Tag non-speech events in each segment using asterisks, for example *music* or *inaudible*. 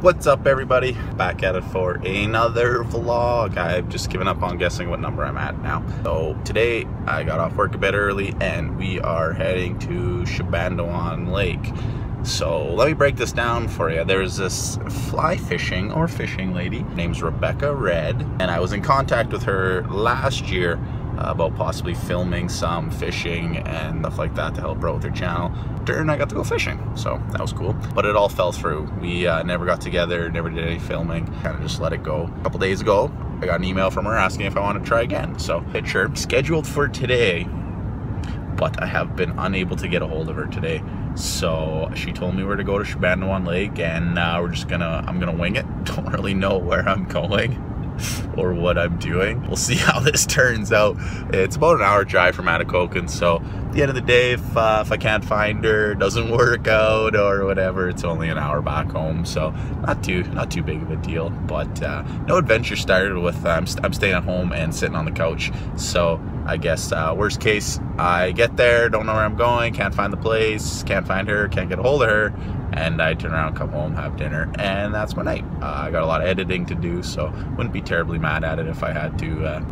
What's up everybody? Back at it for another vlog. I've just given up on guessing what number I'm at now. So today I got off work a bit early and we are heading to Shebandowan Lake. So let me break this down for you. There's this fly fishing or fishing lady named Rebekka Redd and I was in contact with her last year about possibly filming some fishing and stuff like that to help with her channel. During I got to go fishing, so that was cool. But it all fell through. We uh, never got together, never did any filming. Kind of just let it go. A couple days ago, I got an email from her asking if I want to try again. So picture scheduled for today, but I have been unable to get a hold of her today. So she told me where to go to Shebandowan Lake, and uh, we're just gonna, I'm gonna wing it. *laughs* Don't really know where I'm going *laughs* or what I'm doing. We'll see *laughs* how this turns out. It's about an hour drive from Atikokan, so at the end of the day, if, uh, if I can't find her, doesn't *laughs* work out or whatever, it's only an hour back home, so not too not too big of a deal. But uh, no adventure started with I'm, st I'm staying at home and sitting on the couch. So I guess uh, worst case, I get there, don't know where I'm going, can't find the place, can't find her, can't get a hold of her, and I turn around, come home, have dinner, and that's my night. Uh, I got a lot of editing to do, so wouldn't be terribly mad at it if I had to. Uh,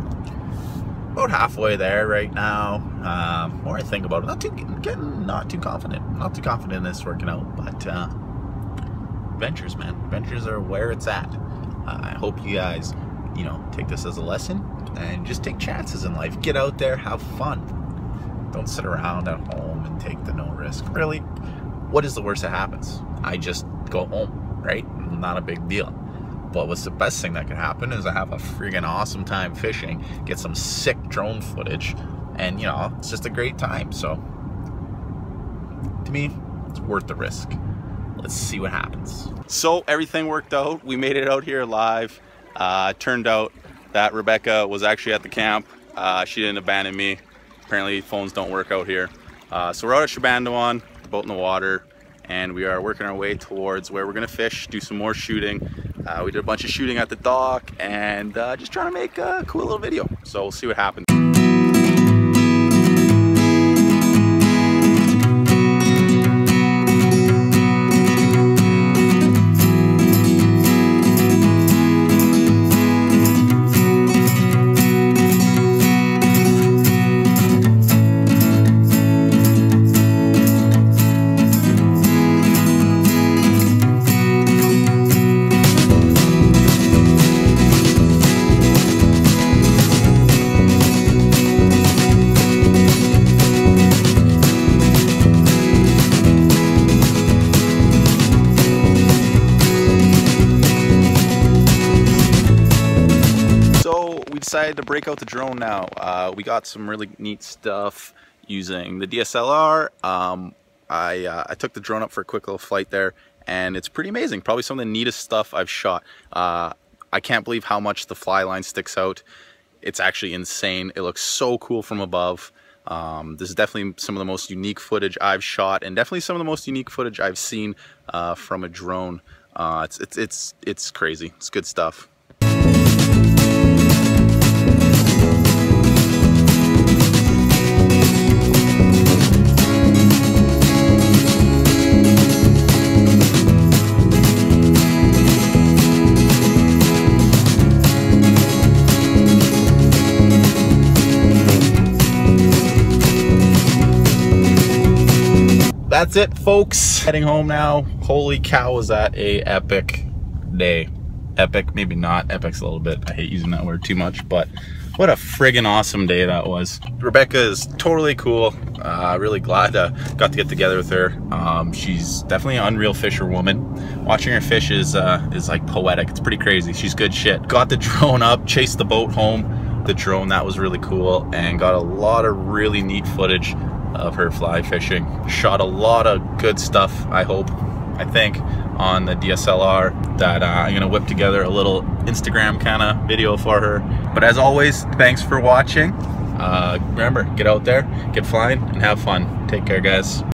about halfway there right now. Um, more I think about it, not too getting not too confident, not too confident in this working out, but uh, adventures, man, adventures are where it's at. Uh, I hope you guys, you know, take this as a lesson and just take chances in life. Get out there, have fun. Don't sit around at home and take the no risk. Really, what is the worst that happens? I just go home, right? Not a big deal. But what's the best thing that could happen is I have a freaking awesome time fishing, get some sick drone footage, and you know, it's just a great time. So to me, it's worth the risk. Let's see what happens. So everything worked out. We made it out here live. Uh, turned out that Rebekka was actually at the camp. Uh, she didn't abandon me. Apparently phones don't work out here. Uh, so we're out at Shebandowan, the boat in the water, and we are working our way towards where we're gonna fish, do some more shooting. Uh, we did a bunch of shooting at the dock and uh, just trying to make a cool little video. So we'll see what happens. Decided to break out the drone now. Uh, we got some really neat stuff using the DSLR. Um, I, uh, I took the drone up for a quick little flight there and it's pretty amazing. Probably some of the neatest stuff I've shot. Uh, I can't believe how much the fly line sticks out. It's actually insane. It looks so cool from above. Um, this is definitely some of the most unique footage I've shot and definitely some of the most unique footage I've seen uh, from a drone. Uh, it's, it's, it's, it's crazy. It's good stuff. That's it folks. Heading home now. Holy cow was that a epic day. Epic maybe not. Epic's a little bit i hate using that word too much but what a friggin awesome day that was. Rebekka is totally cool. Uh, really glad uh, got to get together with her. Um, she's definitely an unreal fisher woman. Watching her fish is uh, is like poetic. It's pretty crazy. She's good shit. Got the drone up chased the boat home. The drone that was really cool and got a lot of really neat footage of her fly fishing. Shot a lot of good stuff, I hope, I think, on the DSLR that uh, I'm gonna whip together a little Instagram kind of video for her. But as always, thanks for watching. Uh, remember, get out there, get flying, and have fun. Take care, guys.